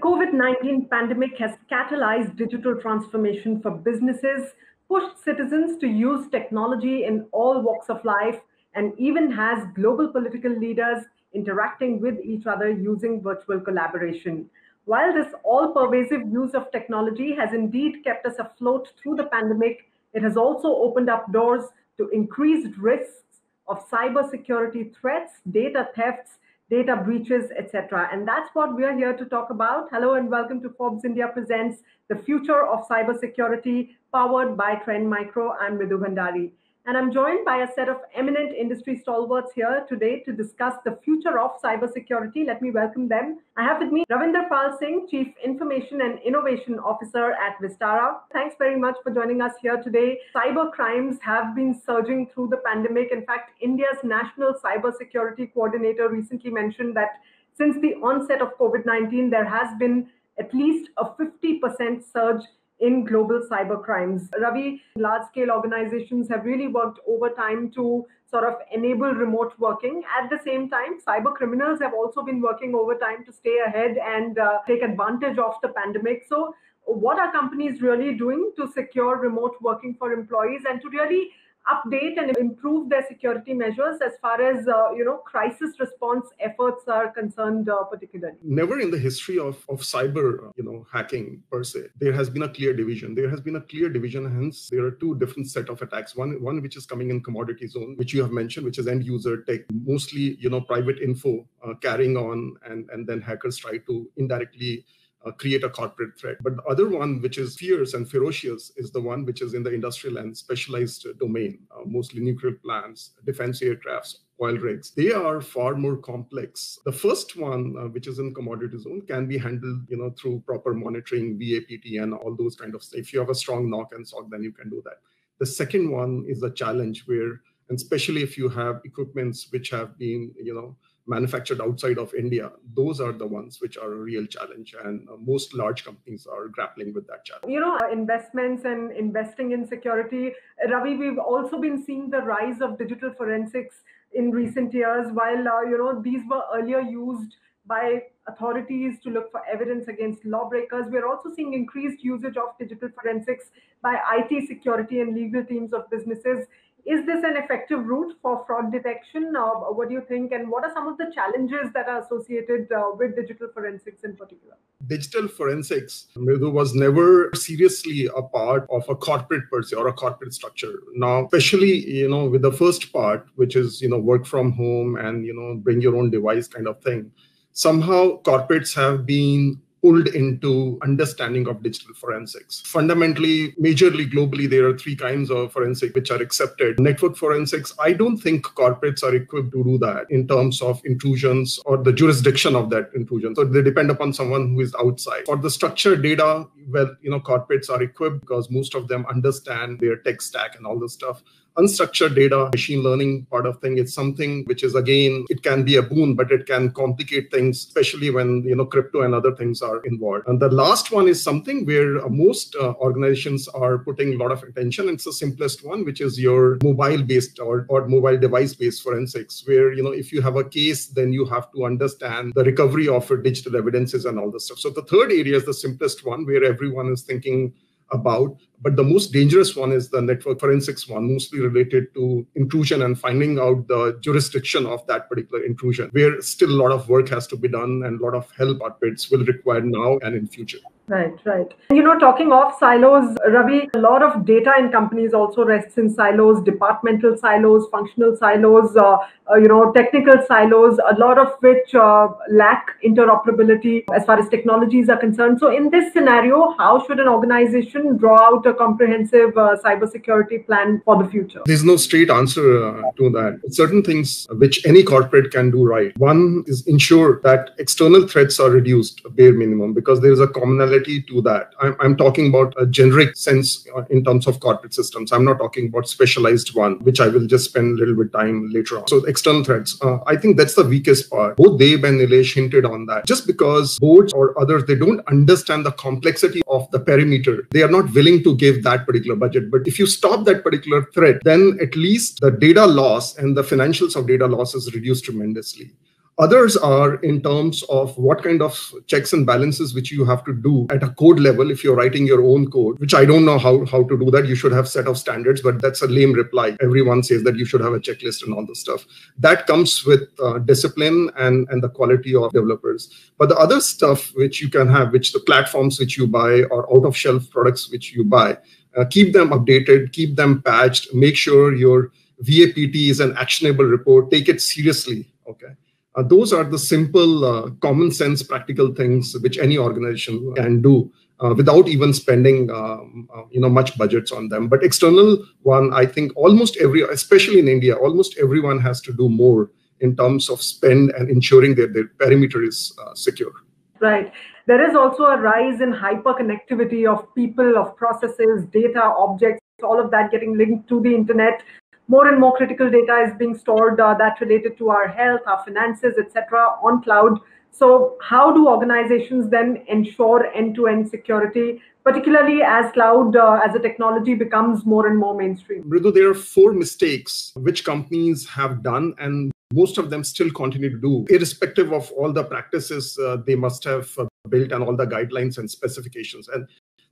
COVID 19 pandemic has catalyzed digital transformation for businesses, pushed citizens to use technology in all walks of life, and even has global political leaders interacting with each other using virtual collaboration. While this all pervasive use of technology has indeed kept us afloat through the pandemic, it has also opened up doors to increased risks of cybersecurity threats, data thefts, data breaches, etc. And that's what we're here to talk about. Hello and welcome to Forbes India Presents The Future of Cybersecurity, powered by Trend Micro. I'm Vidhu Bhandari. And I'm joined by a set of eminent industry stalwarts here today to discuss the future of cybersecurity. Let me welcome them. I have with me Ravinder Pal Singh, Chief Information and Innovation Officer at Vistara. Thanks very much for joining us here today. Cyber crimes have been surging through the pandemic. In fact, India's National Cybersecurity Coordinator recently mentioned that since the onset of COVID 19, there has been at least a 50% surge in global cyber crimes. Ravi, large scale organizations have really worked overtime to sort of enable remote working. At the same time, cyber criminals have also been working overtime to stay ahead and uh, take advantage of the pandemic. So, what are companies really doing to secure remote working for employees and to really update and improve their security measures as far as uh, you know crisis response efforts are concerned uh, particularly. Never in the history of, of cyber uh, you know hacking per se there has been a clear division. There has been a clear division hence there are two different set of attacks. One one which is coming in commodity zone which you have mentioned which is end user tech mostly you know private info uh, carrying on and and then hackers try to indirectly uh, create a corporate threat. But the other one, which is fierce and ferocious, is the one which is in the industrial and specialized domain, uh, mostly nuclear plants, defense aircrafts, oil rigs. They are far more complex. The first one, uh, which is in commodity zone, can be handled, you know, through proper monitoring, VAPT, and all those kind of stuff. If you have a strong NOC and SOC, then you can do that. The second one is a challenge where, and especially if you have equipments which have been, you know, manufactured outside of India, those are the ones which are a real challenge. And uh, most large companies are grappling with that challenge. You know, investments and investing in security. Ravi, we've also been seeing the rise of digital forensics in recent years. While, uh, you know, these were earlier used by authorities to look for evidence against lawbreakers. We're also seeing increased usage of digital forensics by IT security and legal teams of businesses is this an effective route for fraud detection? Uh, what do you think? And what are some of the challenges that are associated uh, with digital forensics in particular? Digital forensics, was never seriously a part of a corporate per se or a corporate structure. Now, especially, you know, with the first part, which is, you know, work from home and, you know, bring your own device kind of thing, somehow corporates have been pulled into understanding of digital forensics. Fundamentally, majorly globally, there are three kinds of forensic which are accepted. Network forensics, I don't think corporates are equipped to do that in terms of intrusions or the jurisdiction of that intrusion. So they depend upon someone who is outside. For the structured data, well, you know, corporates are equipped because most of them understand their tech stack and all this stuff unstructured data machine learning part of thing it's something which is again it can be a boon but it can complicate things especially when you know crypto and other things are involved. And the last one is something where uh, most uh, organizations are putting a lot of attention. It's the simplest one which is your mobile based or, or mobile device based forensics where you know if you have a case then you have to understand the recovery of digital evidences and all this stuff. So the third area is the simplest one where everyone is thinking about. But the most dangerous one is the network forensics one, mostly related to intrusion and finding out the jurisdiction of that particular intrusion, where still a lot of work has to be done and a lot of help outputs will require now and in future. Right, right. You know, talking of silos, Ravi, a lot of data in companies also rests in silos, departmental silos, functional silos, uh, uh, you know, technical silos, a lot of which uh, lack interoperability as far as technologies are concerned. So, in this scenario, how should an organization draw out a comprehensive uh, cybersecurity plan for the future? There's no straight answer uh, to that. Certain things which any corporate can do right. One is ensure that external threats are reduced, bare minimum, because there is a commonality to that. I'm, I'm talking about a generic sense uh, in terms of corporate systems. I'm not talking about specialized one, which I will just spend a little bit time later on. So external threats, uh, I think that's the weakest part. Both Dave and Nilesh hinted on that. Just because boards or others, they don't understand the complexity of the perimeter, they are not willing to give that particular budget. But if you stop that particular threat, then at least the data loss and the financials of data loss is reduced tremendously. Others are in terms of what kind of checks and balances which you have to do at a code level if you're writing your own code, which I don't know how, how to do that. You should have set of standards, but that's a lame reply. Everyone says that you should have a checklist and all this stuff. That comes with uh, discipline and, and the quality of developers. But the other stuff which you can have, which the platforms which you buy or out of shelf products which you buy, uh, keep them updated, keep them patched, make sure your VAPT is an actionable report, take it seriously. Okay uh, those are the simple, uh, common sense, practical things which any organization can do uh, without even spending um, uh, you know much budgets on them. But external one, I think almost every, especially in India, almost everyone has to do more in terms of spend and ensuring that their perimeter is uh, secure. Right. There is also a rise in hyperconnectivity of people, of processes, data, objects, all of that getting linked to the internet more and more critical data is being stored uh, that related to our health, our finances, etc., on cloud. So, how do organizations then ensure end-to-end security, particularly as cloud uh, as a technology becomes more and more mainstream? Mridu, there are four mistakes which companies have done, and most of them still continue to do, irrespective of all the practices uh, they must have uh, built and all the guidelines and specifications. And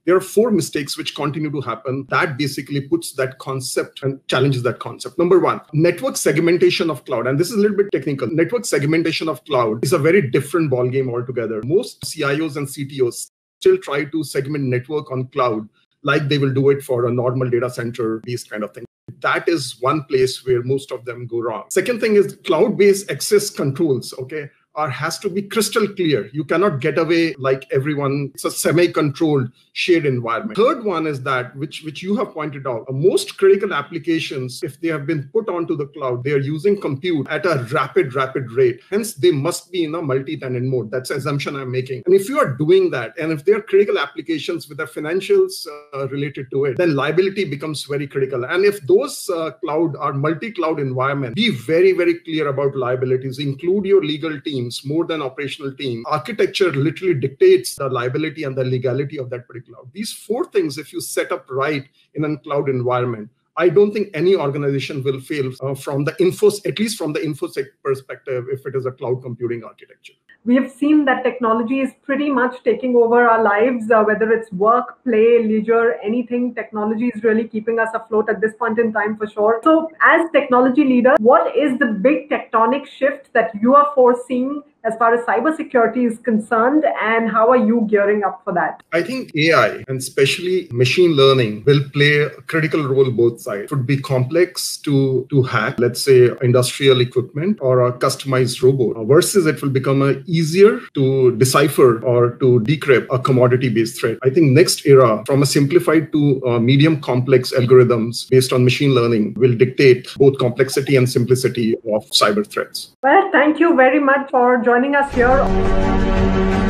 there are four mistakes which continue to happen that basically puts that concept and challenges that concept. Number one, network segmentation of cloud. And this is a little bit technical. Network segmentation of cloud is a very different ballgame altogether. Most CIOs and CTOs still try to segment network on cloud like they will do it for a normal data center, these kind of things that is one place where most of them go wrong second thing is cloud based access controls okay are has to be crystal clear. You cannot get away like everyone. It's a semi-controlled shared environment. Third one is that which which you have pointed out. Most critical applications, if they have been put onto the cloud, they are using compute at a rapid, rapid rate. Hence, they must be in a multi-tenant mode. That's the assumption I'm making. And if you are doing that, and if there are critical applications with the financials uh, related to it, then liability becomes very critical. And if those uh, cloud are multi-cloud environment, be very, very clear about liabilities. Include your legal team teams more than operational team. Architecture literally dictates the liability and the legality of that particular cloud. These four things, if you set up right in a cloud environment, I don't think any organization will fail uh, from the info, at least from the infosec perspective, if it is a cloud computing architecture. We have seen that technology is pretty much taking over our lives, uh, whether it's work, play, leisure, anything. Technology is really keeping us afloat at this point in time for sure. So, as technology leader, what is the big tectonic shift that you are foreseeing as far as cybersecurity is concerned, and how are you gearing up for that? I think AI and especially machine learning will play a critical role both sides. It would be complex to, to hack, let's say industrial equipment or a customized robot, versus it will become a easier to decipher or to decrypt a commodity based threat. I think next era, from a simplified to a medium complex algorithms based on machine learning, will dictate both complexity and simplicity of cyber threats. Well, thank you very much for joining us here.